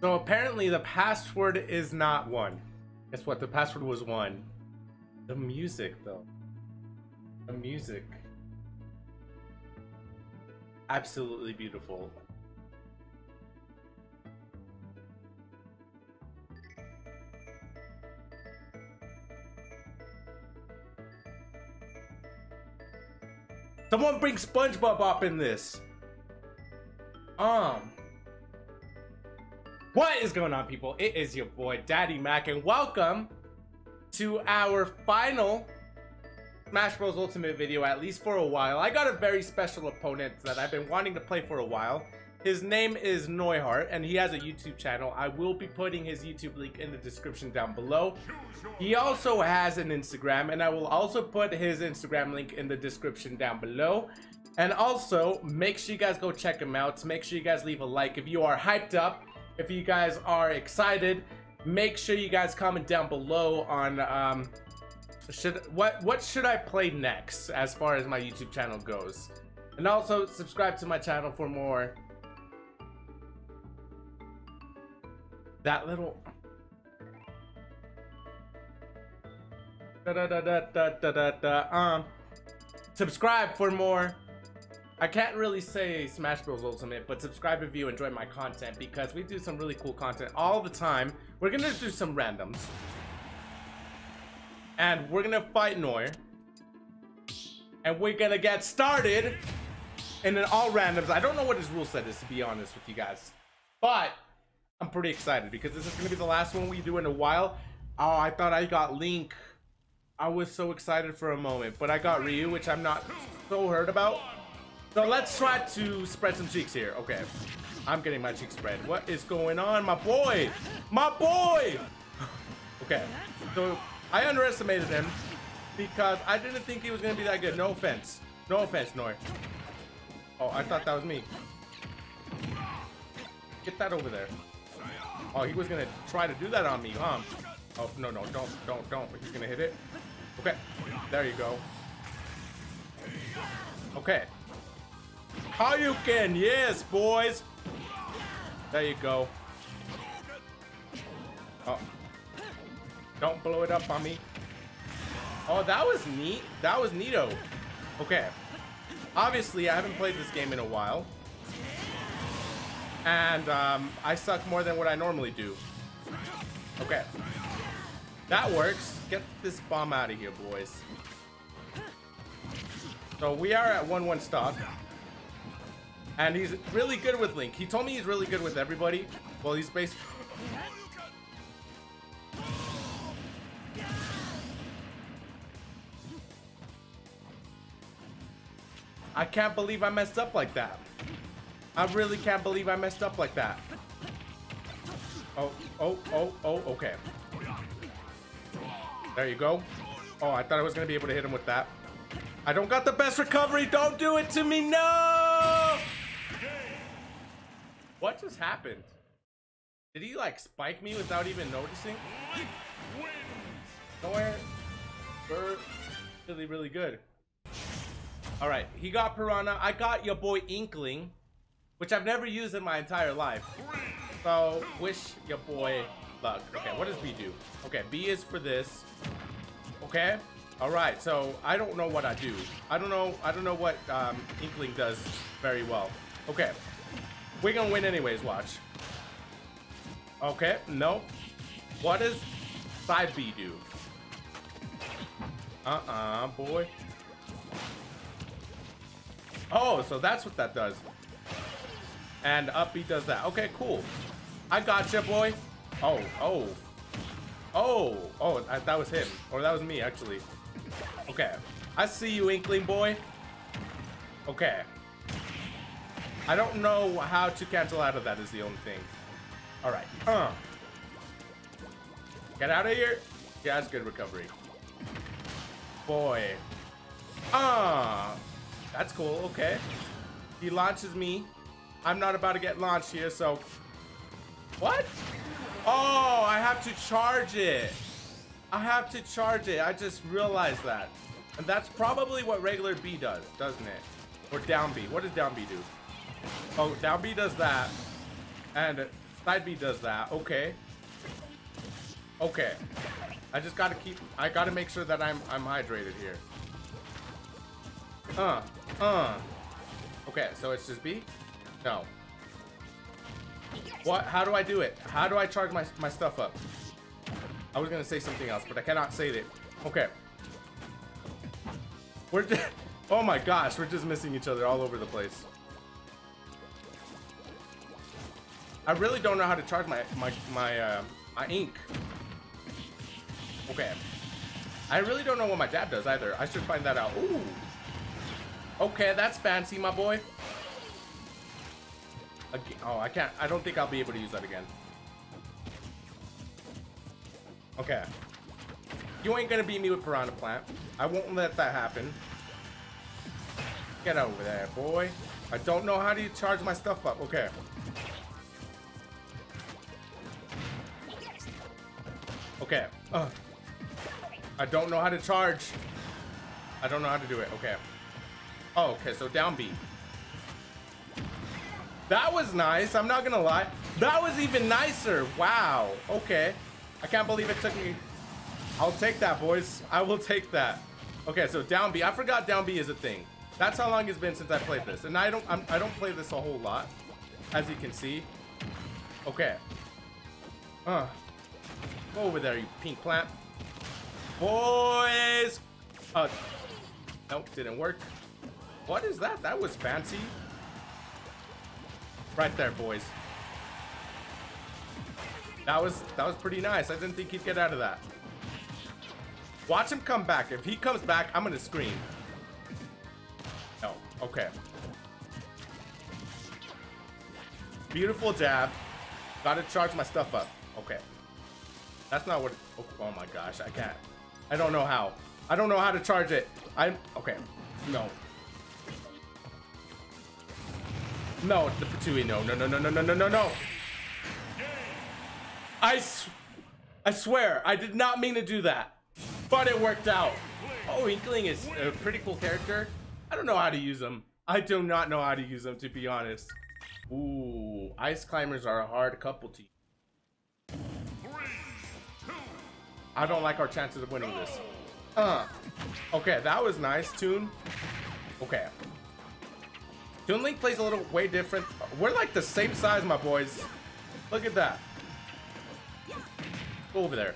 So apparently the password is not one. Guess what? The password was one. The music, though. The music. Absolutely beautiful. Someone bring SpongeBob up in this. Um. What is going on, people? It is your boy, Daddy Mac, and welcome to our final Smash Bros. Ultimate video, at least for a while. I got a very special opponent that I've been wanting to play for a while. His name is Noir Heart, and he has a YouTube channel. I will be putting his YouTube link in the description down below. He also has an Instagram, and I will also put his Instagram link in the description down below. And also, make sure you guys go check him out. Make sure you guys leave a like if you are hyped up. If you guys are excited, make sure you guys comment down below on um, should what what should I play next as far as my YouTube channel goes. And also subscribe to my channel for more. That little da da da da da da da, um subscribe for more I can't really say Smash Bros Ultimate, but subscribe if you enjoy my content because we do some really cool content all the time. We're gonna do some randoms. And we're gonna fight Noir. And we're gonna get started in an all randoms. I don't know what his rule set is to be honest with you guys. But I'm pretty excited because this is gonna be the last one we do in a while. Oh, I thought I got Link. I was so excited for a moment, but I got Ryu, which I'm not so hurt about. So let's try to spread some cheeks here. Okay. I'm getting my cheeks spread. What is going on, my boy? My boy! okay. So I underestimated him because I didn't think he was going to be that good. No offense. No offense, Nor. Oh, I thought that was me. Get that over there. Oh, he was going to try to do that on me, huh? Oh, no, no, don't, don't, don't. He's going to hit it. Okay. There you go. Okay. How you can? Yes, boys. There you go. Oh. Don't blow it up on me. Oh, that was neat. That was neato. Okay. Obviously, I haven't played this game in a while. And um, I suck more than what I normally do. Okay. That works. Get this bomb out of here, boys. So we are at 1-1 stock. And he's really good with Link. He told me he's really good with everybody. Well, he's based. I can't believe I messed up like that. I really can't believe I messed up like that. Oh, oh, oh, oh, okay. There you go. Oh, I thought I was going to be able to hit him with that. I don't got the best recovery. Don't do it to me. No! What just happened? Did he like spike me without even noticing? Nowhere. We're really, really good. All right, he got Piranha. I got your boy Inkling, which I've never used in my entire life. So wish your boy luck. Okay, what does B do? Okay, B is for this. Okay. All right, so I don't know what I do. I don't know. I don't know what um, Inkling does very well. Okay, we're gonna win anyways, watch. Okay, nope. What does 5B do? Uh-uh, boy. Oh, so that's what that does. And up B does that. Okay, cool. I gotcha, boy. Oh, oh. Oh, oh, that was him. Or that was me, actually. Okay. I see you, Inkling boy. Okay. I don't know how to cancel out of that is the only thing. All right. Uh. Get out of here. Yeah, that's good recovery. Boy. Ah. Uh, that's cool. Okay. He launches me. I'm not about to get launched here, so... What? Oh, I have to charge it. I have to charge it. I just realized that. And that's probably what regular B does, doesn't it? Or down B. What does down B do? Oh, down B does that. And Side B does that. Okay. Okay. I just gotta keep. I gotta make sure that I'm I'm hydrated here. Uh. Uh. Okay. So it's just B. No. What? How do I do it? How do I charge my my stuff up? I was gonna say something else, but I cannot say it. Okay. We're just, oh my gosh, we're just missing each other all over the place. I really don't know how to charge my my my uh, my ink. Okay. I really don't know what my dad does either. I should find that out. Ooh. Okay, that's fancy, my boy. Again, oh, I can't. I don't think I'll be able to use that again. Okay. You ain't gonna beat me with Piranha Plant. I won't let that happen. Get over there, boy. I don't know how to charge my stuff up. Okay. Okay. Uh, I don't know how to charge. I don't know how to do it. Okay. Oh, okay. So down B. That was nice. I'm not gonna lie. That was even nicer. Wow. Okay. I can't believe it took me. I'll take that, boys. I will take that. Okay, so down B. I forgot down B is a thing. That's how long it's been since I played this, and I don't. I'm, I do not play this a whole lot, as you can see. Okay. Uh. Go over there, you pink plant. Boys. Uh. Nope, didn't work. What is that? That was fancy. Right there, boys. That was that was pretty nice. I didn't think he'd get out of that. Watch him come back. If he comes back, I'm gonna scream. No. Okay. Beautiful jab. Gotta charge my stuff up. Okay. That's not what... Oh, oh, my gosh. I can't. I don't know how. I don't know how to charge it. I'm... Okay. No. No, the Ptooie. No, no, no, no, no, no, no, no, no. I, I swear, I did not mean to do that. But it worked out. Oh, Inkling is a pretty cool character. I don't know how to use them. I do not know how to use them, to be honest. Ooh, Ice Climbers are a hard couple to I don't like our chances of winning this. Uh, okay, that was nice, Toon. Okay. Toon Link plays a little way different. We're like the same size, my boys. Look at that. Go over there.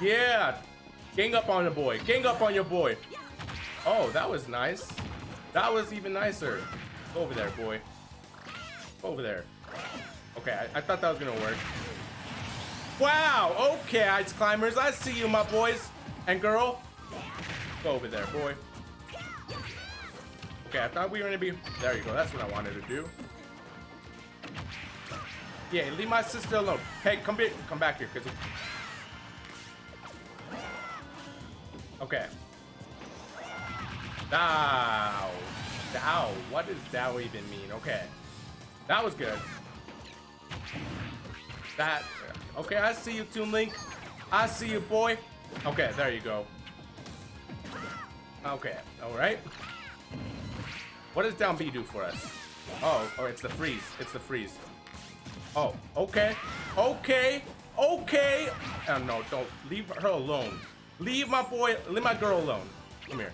Yeah. Gang up on your boy. Gang up on your boy. Oh, that was nice. That was even nicer. Go over there, boy. Go over there. Okay, I, I thought that was gonna work. Wow, okay, Ice Climbers. I see you, my boys and girl. Go over there, boy. Okay, I thought we were gonna be... There you go, that's what I wanted to do. Yeah, leave my sister alone. Hey, come here, come back here, cause... Okay. Dow. Dow. What does Dow even mean? Okay. That was good. That Okay, I see you, Toon Link. I see you, boy. Okay, there you go. Okay, alright. What does down B do for us? Oh, oh, it's the freeze. It's the freeze. Oh, okay. Okay. Okay. Oh, no, don't. Leave her alone. Leave my boy, leave my girl alone. Come here.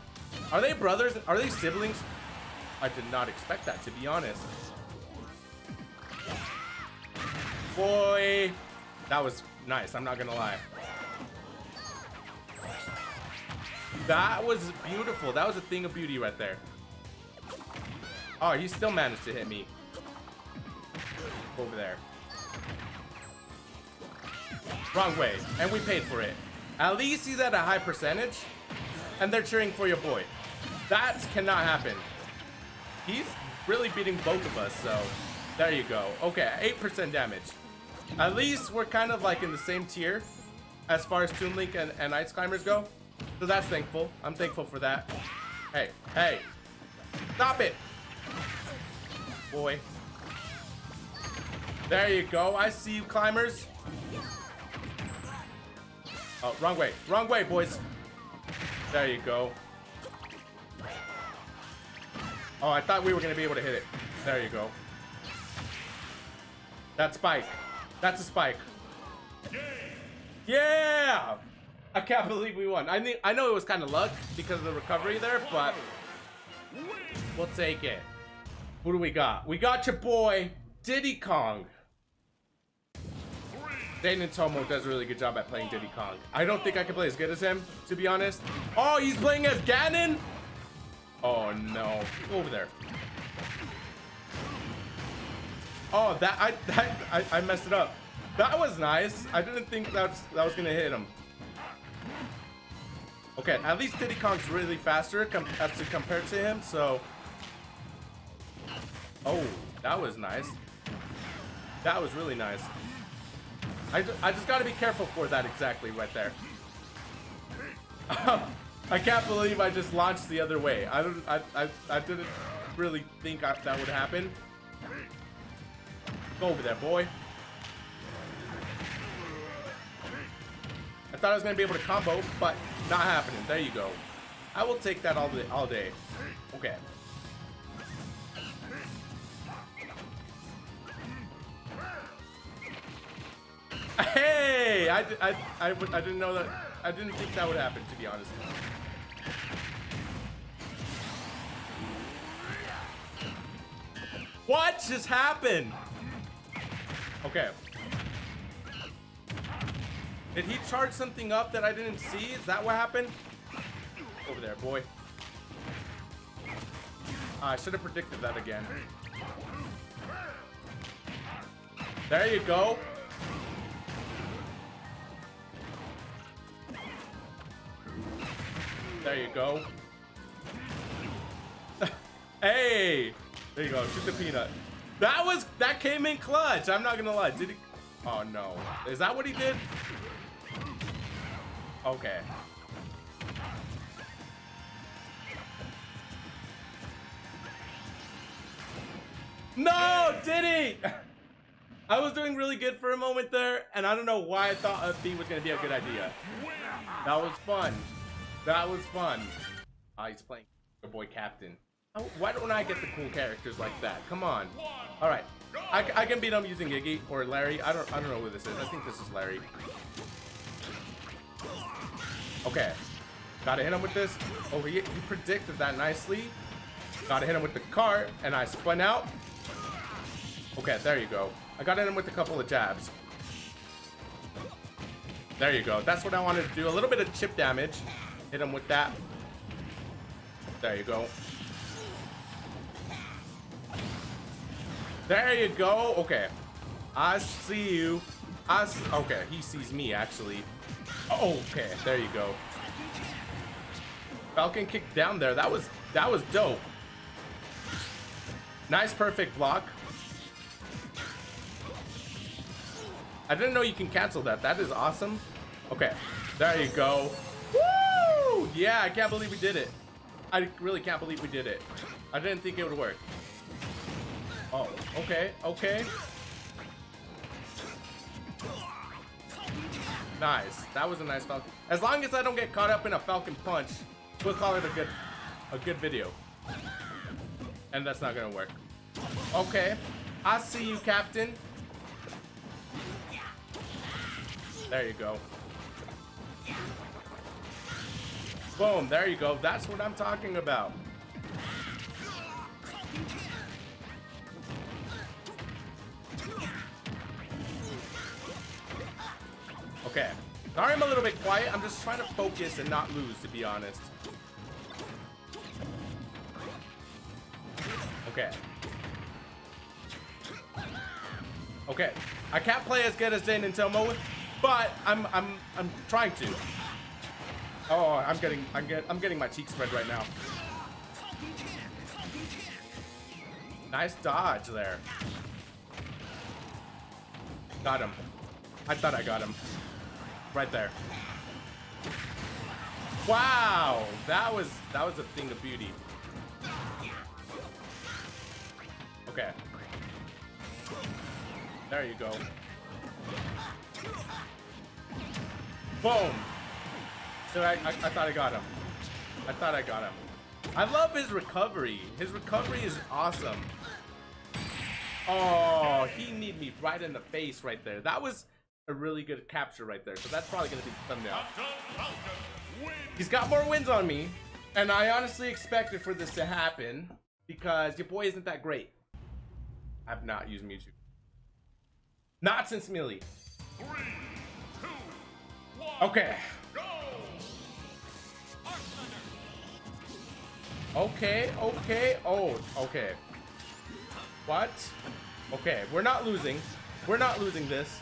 Are they brothers? Are they siblings? I did not expect that, to be honest. Boy. That was nice, I'm not gonna lie. That was beautiful. That was a thing of beauty right there. Oh, he still managed to hit me. Over there. Wrong way. And we paid for it. At least he's at a high percentage. And they're cheering for your boy. That cannot happen. He's really beating both of us, so there you go. Okay, 8% damage. At least we're kind of like in the same tier as far as Toon Link and, and Ice Climbers go. So that's thankful. I'm thankful for that. Hey, hey. Stop it. Boy. There you go. I see you, climbers. Oh, wrong way. Wrong way, boys. There you go. Oh, I thought we were going to be able to hit it. There you go. That spike. That's a spike. Yeah! I can't believe we won. I mean, I know it was kind of luck because of the recovery there, but we'll take it. Who do we got? We got your boy, Diddy Kong. Dane Tomo does a really good job at playing Diddy Kong. I don't think I can play as good as him, to be honest. Oh, he's playing as Ganon? Oh, no. Over there. Oh, that I, that I I messed it up. That was nice. I didn't think that's that was gonna hit him. Okay, at least Diddy Kong's really faster as to compare to him, so. Oh, that was nice. That was really nice. I, I just gotta be careful for that exactly right there. I can't believe I just launched the other way. I don't I I, I didn't really think I, that would happen. Go over there, boy. I thought I was gonna be able to combo, but not happening. There you go. I will take that all day. All day. Okay. Hey! I, I, I, I didn't know that. I didn't think that would happen, to be honest. What just happened? Okay. Did he charge something up that I didn't see? Is that what happened? Over there, boy. Ah, I should have predicted that again. There you go. There you go. hey! There you go. Shoot the peanut. That was that came in clutch. I'm not gonna lie. Did he? Oh no. Is that what he did? Okay. No, did he? I was doing really good for a moment there, and I don't know why I thought a B was gonna be a good idea. That was fun. That was fun. Ah, he's playing the boy captain. Oh, why don't I get the cool characters like that? Come on. All right. I, I can beat him using Iggy or Larry. I don't I don't know who this is. I think this is Larry. Okay. Gotta hit him with this. Oh, he, he predicted that nicely. Gotta hit him with the cart, and I spun out. Okay, there you go. I got him with a couple of jabs. There you go. That's what I wanted to do. A little bit of chip damage. Hit him with that. There you go. There you go. Okay. I see you. I okay, he sees me actually. Okay, there you go. Falcon kick down there. That was that was dope. Nice perfect block. I didn't know you can cancel that. That is awesome. Okay, there you go. Woo! Yeah, I can't believe we did it. I really can't believe we did it. I didn't think it would work. Okay, okay. Nice. That was a nice Falcon. As long as I don't get caught up in a Falcon punch, we'll call it a good a good video. And that's not gonna work. Okay. I see you, Captain. There you go. Boom, there you go. That's what I'm talking about. Sorry I'm a little bit quiet. I'm just trying to focus and not lose, to be honest. Okay. Okay. I can't play as good as Dane and but I'm I'm I'm trying to. Oh, I'm getting I'm get I'm getting my cheek spread right now. Nice dodge there. Got him. I thought I got him. Right there. Wow, that was that was a thing of beauty. Okay. There you go. Boom. So I, I, I thought I got him. I thought I got him. I love his recovery. His recovery is awesome. Oh, he need me right in the face right there. That was a really good capture right there. So that's probably going to be the thumbnail. He's got more wins on me. And I honestly expected for this to happen because your boy isn't that great. I've not used Mewtwo. Not since Melee. Okay. Okay, okay, oh, okay. What? Okay, we're not losing. We're not losing this.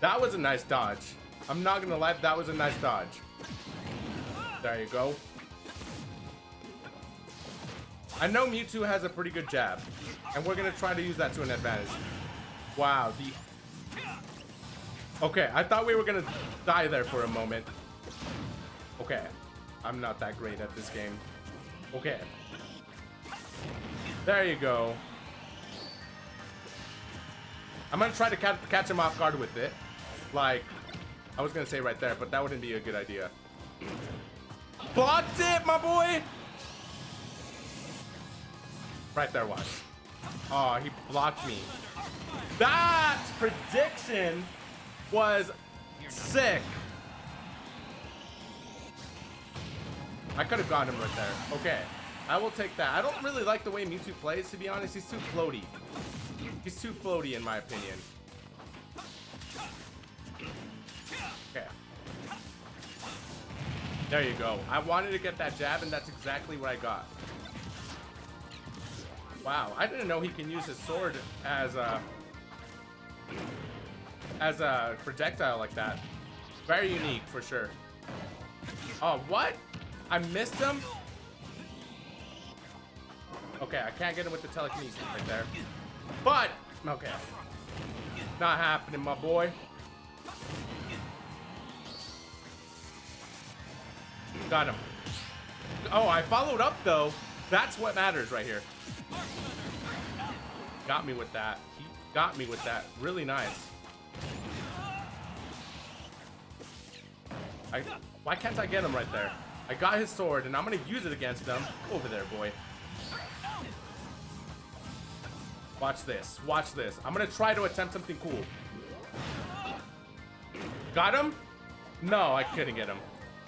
That was a nice dodge. I'm not gonna lie, that was a nice dodge. There you go. I know Mewtwo has a pretty good jab, and we're gonna try to use that to an advantage. Wow, the... Okay, I thought we were gonna die there for a moment. Okay, I'm not that great at this game. Okay. There you go. I'm gonna try to catch, catch him off guard with it. Like, I was gonna say right there, but that wouldn't be a good idea. Blocked it, my boy! Right there, watch. Oh, he blocked me. That prediction was sick. I could have gotten him right there. Okay. I will take that. I don't really like the way Mewtwo plays, to be honest. He's too floaty. He's too floaty, in my opinion. There you go. I wanted to get that jab, and that's exactly what I got. Wow, I didn't know he can use his sword as a as a projectile like that. Very unique for sure. Oh, what? I missed him? Okay, I can't get him with the telekinesis right there. But, okay. Not happening, my boy. Got him. Oh, I followed up, though. That's what matters right here. Got me with that. He got me with that. Really nice. I, why can't I get him right there? I got his sword, and I'm going to use it against him. Over there, boy. Watch this. Watch this. I'm going to try to attempt something cool. Got him? No, I couldn't get him.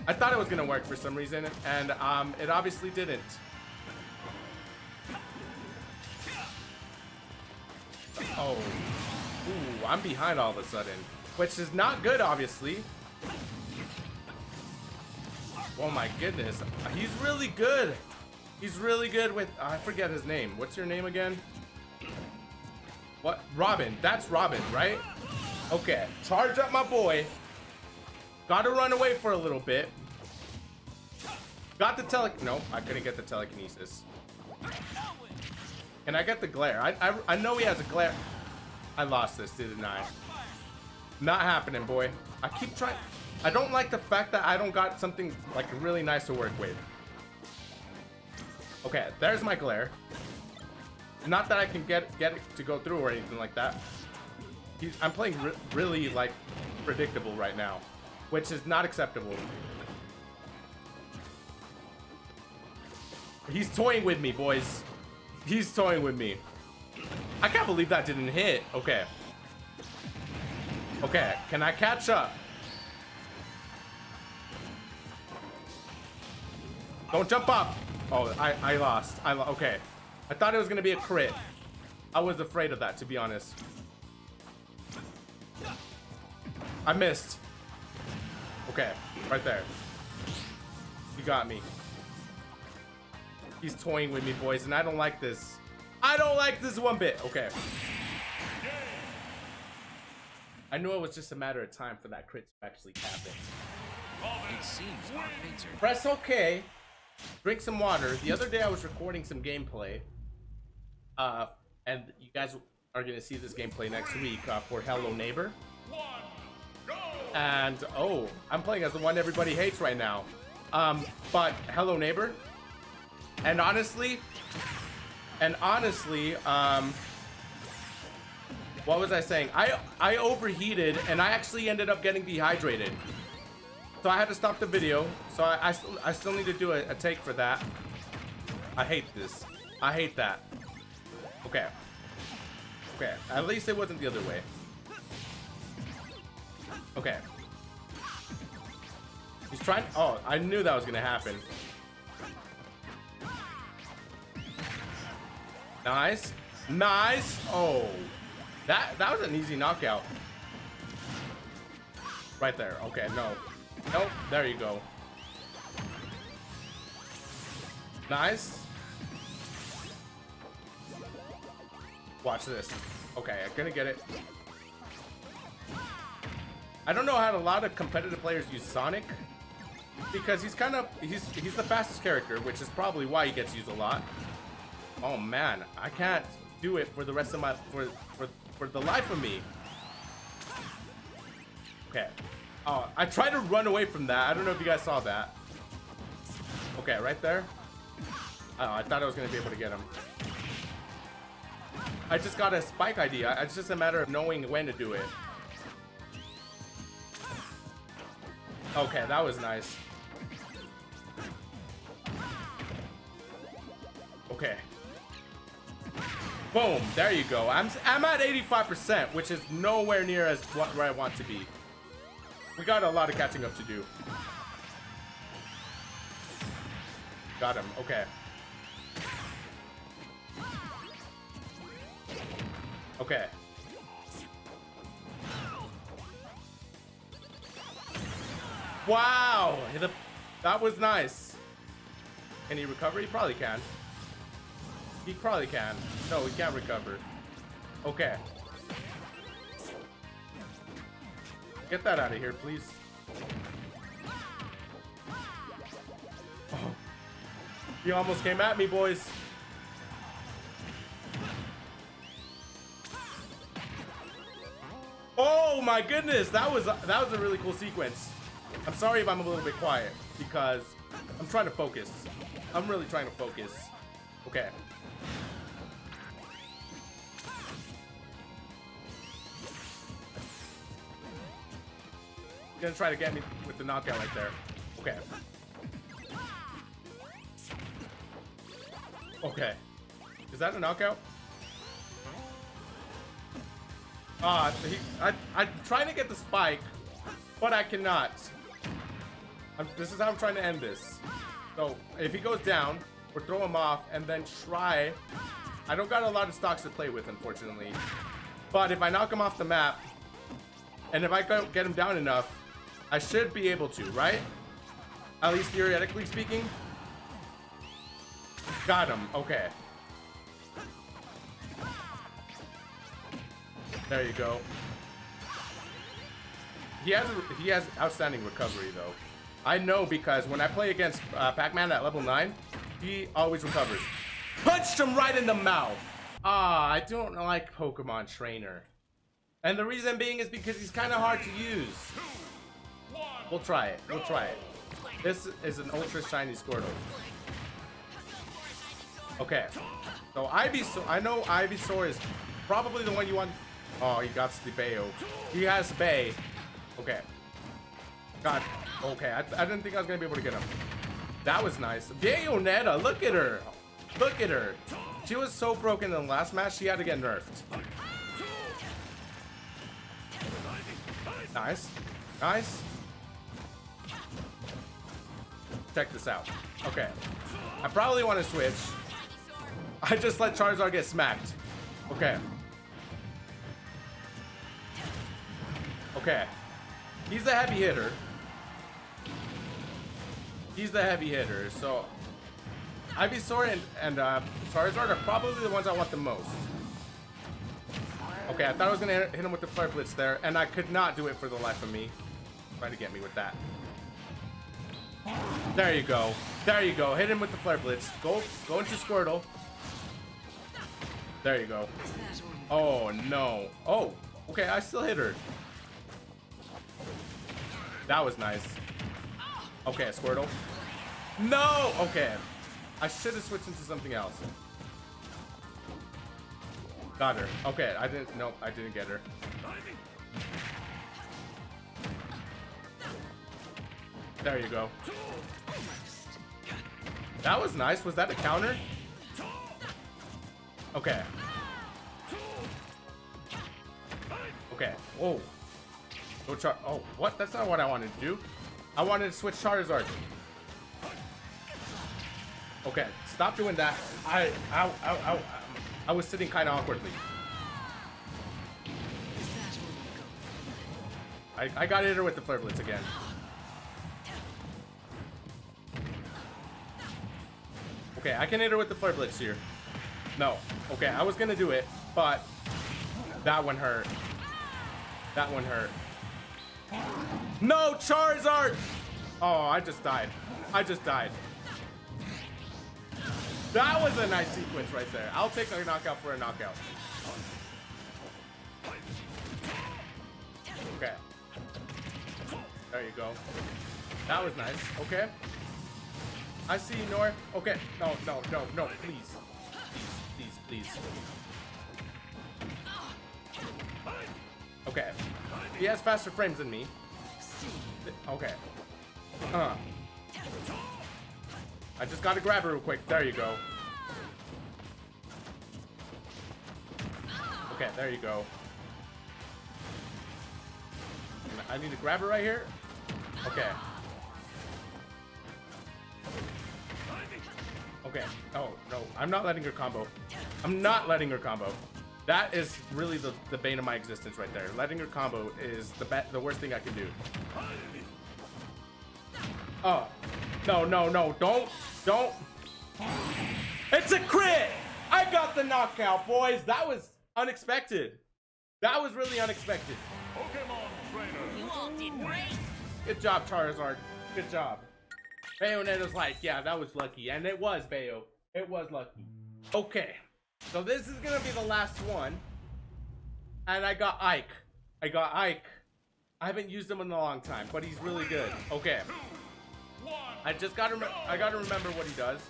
I thought it was to work for some reason, and um, it obviously didn't. Oh. Ooh, I'm behind all of a sudden. Which is not good, obviously. Oh my goodness. He's really good. He's really good with... I forget his name. What's your name again? What? Robin. That's Robin, right? Okay. Charge up my boy. Gotta run away for a little bit. Got the tele... No, I couldn't get the telekinesis. Can I get the glare? I, I, I know he has a glare. I lost this, didn't I? Not happening, boy. I keep trying... I don't like the fact that I don't got something like really nice to work with. Okay, there's my glare. Not that I can get get it to go through or anything like that. He's, I'm playing re really like predictable right now, which is not acceptable. He's toying with me, boys. He's toying with me. I can't believe that didn't hit. Okay. Okay, can I catch up? Don't jump up. Oh, I, I lost. I lo Okay. I thought it was going to be a crit. I was afraid of that, to be honest. I missed. Okay, right there. You got me. He's toying with me, boys, and I don't like this. I don't like this one bit. Okay. I knew it was just a matter of time for that crit to actually happen. It seems Press OK. Drink some water. The other day I was recording some gameplay. Uh, and you guys are going to see this gameplay next week uh, for Hello Neighbor. And, oh, I'm playing as the one everybody hates right now. Um, but Hello Neighbor. And honestly, and honestly, um, what was I saying? I I overheated and I actually ended up getting dehydrated. So I had to stop the video. So I, I, still, I still need to do a, a take for that. I hate this. I hate that. Okay. Okay, at least it wasn't the other way. Okay. He's trying- oh, I knew that was gonna happen. Nice. Nice. Oh. That that was an easy knockout. Right there. Okay, no. Nope. There you go. Nice. Watch this. Okay, I'm gonna get it. I don't know how a lot of competitive players use Sonic because he's kind of he's he's the fastest character, which is probably why he gets used a lot. Oh man, I can't do it for the rest of my for for for the life of me. Okay. Oh, I tried to run away from that. I don't know if you guys saw that. Okay, right there. Oh, I thought I was gonna be able to get him. I just got a spike idea. It's just a matter of knowing when to do it. Okay, that was nice. Okay. Boom, there you go. I'm I'm at 85%, which is nowhere near as what where I want to be. We got a lot of catching up to do. Got him. Okay. Okay. Wow! That was nice. Can he recover? He probably can. He probably can. No, he can't recover. Okay. Get that out of here, please. Oh. He almost came at me, boys. Oh my goodness, that was that was a really cool sequence. I'm sorry if I'm a little bit quiet because I'm trying to focus. I'm really trying to focus. Okay. Gonna try to get me with the knockout right there. Okay. Okay. Is that a knockout? Ah, he, I, I'm trying to get the spike, but I cannot. I'm, this is how I'm trying to end this. So, if he goes down, we'll throw him off and then try. I don't got a lot of stocks to play with, unfortunately. But if I knock him off the map, and if I get him down enough, I should be able to, right? At least theoretically speaking. Got him. Okay. There you go. He has a, he has outstanding recovery though. I know because when I play against uh, Pac-Man at level 9, he always recovers. Punched him right in the mouth. Ah, I don't like Pokemon Trainer. And the reason being is because he's kind of hard to use. We'll try it. We'll try it. This is an Ultra Shiny Squirtle. Okay. So Ivysaur, I know Ivysaur is probably the one you want. Oh, he got the Bayo. He has Bay. Okay. God. Okay, I, I didn't think I was gonna be able to get him. That was nice. Bayonetta, look at her. Look at her. She was so broken in the last match, she had to get nerfed. Nice. Nice. Check this out. Okay. I probably want to switch. I just let Charizard get smacked. Okay. Okay. He's the heavy hitter. He's the heavy hitter, so Ivysaur and, and uh, Charizard are probably the ones I want the most. Okay, I thought I was gonna hit him with the Flare Blitz there, and I could not do it for the life of me. Try to get me with that. There you go. There you go. Hit him with the Flare Blitz. Go, go into Squirtle. There you go. Oh no. Oh, okay. I still hit her. That was nice. Okay, a Squirtle. No! Okay. I should have switched into something else. Got her. Okay, I didn't- nope, I didn't get her. There you go. That was nice. Was that a counter? Okay. Okay. Oh. Go char- Oh, what? That's not what I wanted to do. I wanted to switch Charizard. Okay, stop doing that. I, ow, ow, ow. I was sitting kind of awkwardly. I, I got hit her with the Flare Blitz again. Okay, I can hit her with the Flare Blitz here. No. Okay, I was gonna do it, but that one hurt. That one hurt. No, Charizard! Oh, I just died. I just died. That was a nice sequence right there. I'll take a knockout for a knockout. Okay. There you go. That was nice. Okay. I see you, Nor. Okay. No, no, no, no. Please. Please, please, please. Okay. He has faster frames than me. Okay. Uh. I just gotta grab her real quick. There you go. Okay, there you go. I need to grab her right here. Okay. Okay. Oh, no. I'm not letting her combo. I'm not letting her combo. That is really the, the bane of my existence right there. Letting her combo is the the worst thing I can do. Oh. No, no, no. Don't. Don't. It's a crit! I got the knockout, boys. That was unexpected. That was really unexpected. Pokemon trainer. You all did great. Good job, Charizard. Good job. Bayonetta's like, yeah, that was lucky. And it was, Bayo. It was lucky. Okay. So this is to be the last one. And I got Ike. I got Ike. I haven't used him in a long time, but he's really good. Okay. I just got to I got to remember what he does.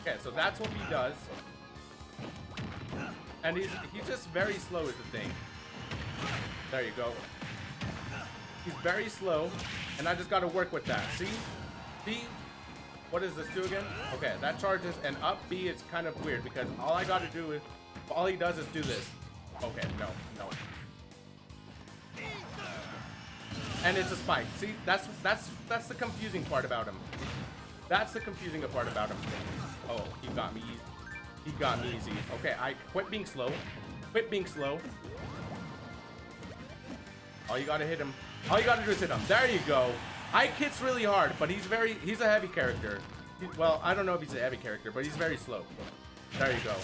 Okay, so that's what he does. And he's he's just very slow is the thing. There you go. He's very slow, and I just got to work with that. See? B, what does this do again? Okay, that charges, and up B is kind of weird because all I got to do is, all he does is do this. Okay, no, no. And it's a spike. See, that's that's that's the confusing part about him. That's the confusing part about him. Oh, he got me. He got me easy. Okay, I quit being slow. Quit being slow. All you gotta hit him. All you gotta do is hit him. There you go. Ike hits really hard, but he's very, he's a heavy character. He, well, I don't know if he's a heavy character, but he's very slow. There you go.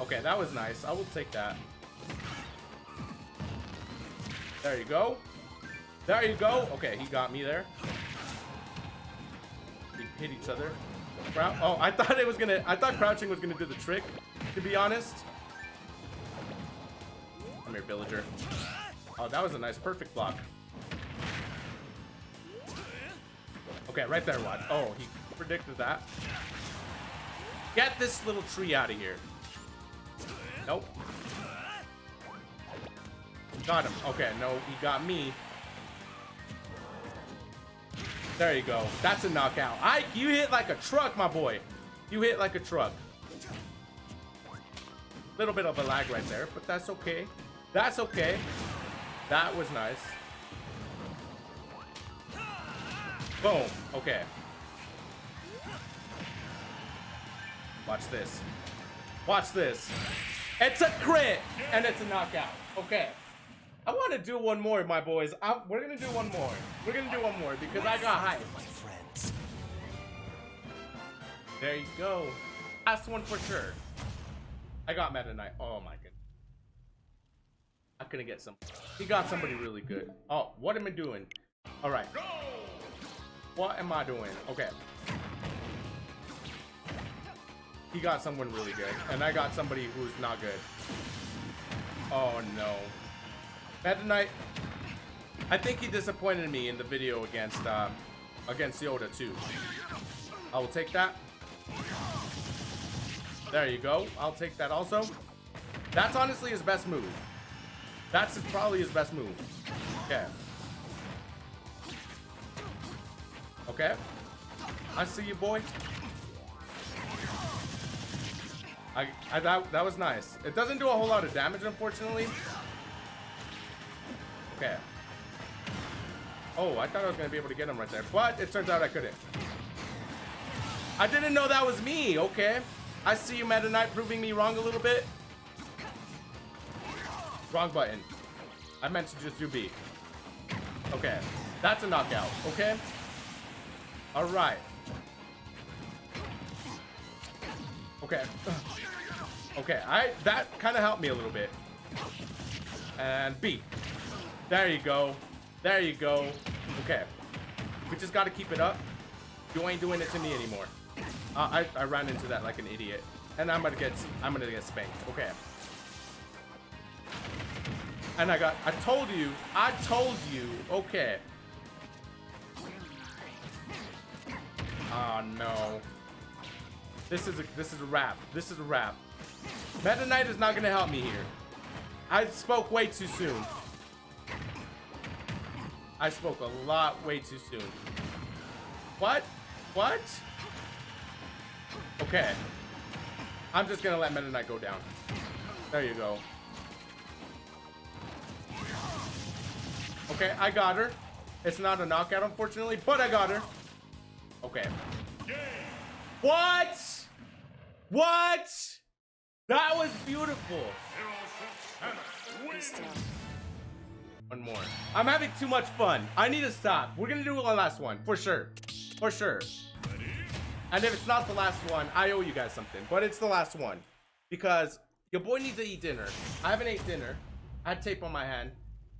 Okay, that was nice. I will take that. There you go. There you go. Okay, he got me there. We hit each other. Crou oh, I thought it was gonna, I thought crouching was gonna do the trick, to be honest. Come here, villager. Oh, that was a nice perfect block. Okay, right there, watch. Oh, he predicted that. Get this little tree out of here. Nope. Got him. Okay, no, he got me. There you go. That's a knockout. Ike, you hit like a truck, my boy. You hit like a truck. Little bit of a lag right there, but that's okay. That's okay. That was nice. Boom. Okay. Watch this. Watch this. It's a crit, and it's a knockout. Okay. I want to do one more, my boys. I, we're gonna do one more. We're gonna do one more because I got hype. My friends. There you go. That's one for sure. I got Meta Knight. Oh my goodness. I couldn't get some. He got somebody really good. Oh, what am I doing? All right. What am I doing? Okay. He got someone really good, and I got somebody who's not good. Oh no. Meta Knight. I think he disappointed me in the video against uh, against Yoda too. I will take that. There you go. I'll take that also. That's honestly his best move. That's probably his best move. Okay. Okay. I see you, boy. I, I that, that was nice. It doesn't do a whole lot of damage, unfortunately. Okay. Oh, I thought I was gonna be able to get him right there, but it turns out I couldn't. I didn't know that was me. Okay. I see you, Meta Knight, proving me wrong a little bit. Wrong button. I meant to just do B. Okay. That's a knockout. Okay. All right. Okay. Okay. I that kind of helped me a little bit. And B. There you go. There you go. Okay. We just got to keep it up. You ain't doing it to me anymore. Uh, I, I ran into that like an idiot. And I'm gonna get I'm gonna get spanked. Okay. And I got I told you, I told you, okay. Oh no. This is a this is a wrap. This is a wrap. Meta Knight is not gonna help me here. I spoke way too soon. I spoke a lot way too soon. What? What? Okay. I'm just gonna let Meta Knight go down. There you go. Okay, I got her. It's not a knockout, unfortunately, but I got her. Okay. What? What? That was beautiful. One more. I'm having too much fun. I need to stop. We're gonna do one last one, for sure. For sure. And if it's not the last one, I owe you guys something. But it's the last one. Because your boy needs to eat dinner. I haven't ate dinner. I had tape on my hand.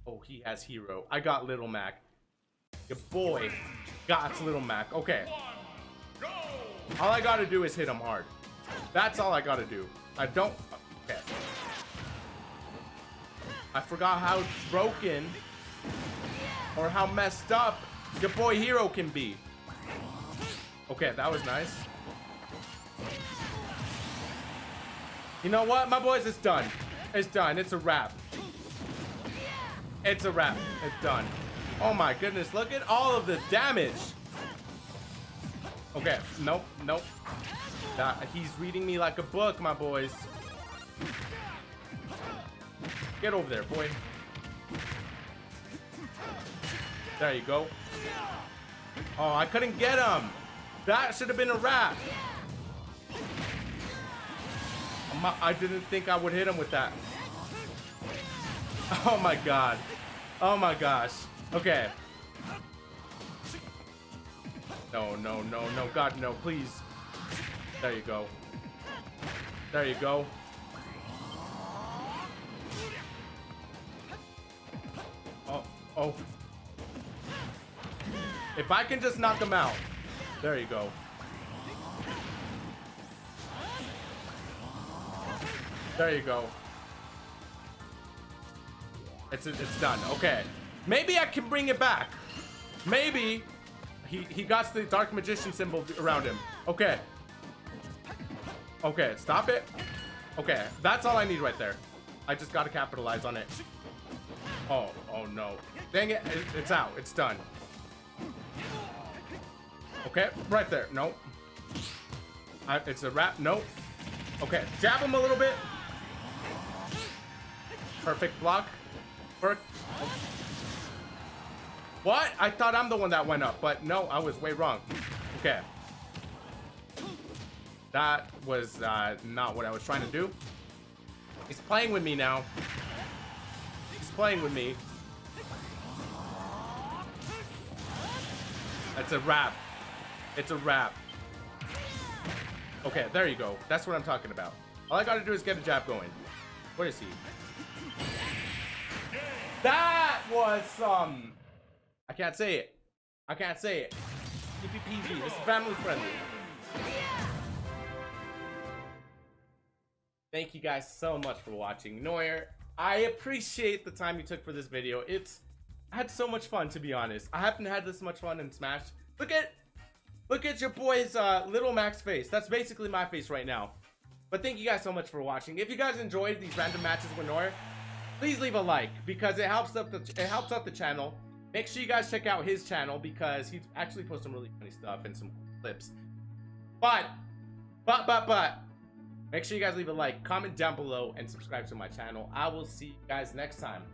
Oh, he has hero. I got Little Mac. Your boy got Little Mac. Okay. All I gotta do is hit him hard. That's all I gotta do. I don't... Okay. I forgot how broken or how messed up your boy Hero can be. Okay, that was nice. You know what, my boys? It's done. It's done. It's a wrap. It's a wrap. It's done. Oh my goodness, look at all of the damage. Okay, nope, nope. He's reading me like a book, my boys. Get over there, boy. There you go. Oh, I couldn't get him. That should have been a wrap. I didn't think I would hit him with that. Oh my god. Oh my gosh. Okay. No, no, no, no. God, no, please. There you go. There you go. Oh, oh. If I can just knock him out. There you go. There you go. It's it's done. Okay. Maybe I can bring it back. Maybe he he got the dark magician symbol around him. Okay. Okay, stop it. Okay, that's all I need right there. I just gotta capitalize on it. Oh, oh no. Dang it, it it's out. It's done. Okay, right there. Nope. I, it's a wrap. Nope. Okay, jab him a little bit. Perfect block. What? I thought I'm the one that went up, but no, I was way wrong. Okay. That was uh, not what I was trying to do. He's playing with me now. He's playing with me. That's a wrap. It's a wrap. Okay, there you go. That's what I'm talking about. All I gotta do is get a jab going. Where is he? That was some... Um, can't say it. I can't say it. PPPG. This is family friendly. Thank you guys so much for watching. Noir, I appreciate the time you took for this video. It's I had so much fun, to be honest. I haven't had this much fun in Smash. Look at Look at your boy's uh, little Mac's face. That's basically my face right now. But thank you guys so much for watching. If you guys enjoyed these random matches with Noir, please leave a like because it helps up the it helps out the channel. Make sure you guys check out his channel because he actually posts some really funny stuff and some clips. But, but, but, but, make sure you guys leave a like, comment down below, and subscribe to my channel. I will see you guys next time.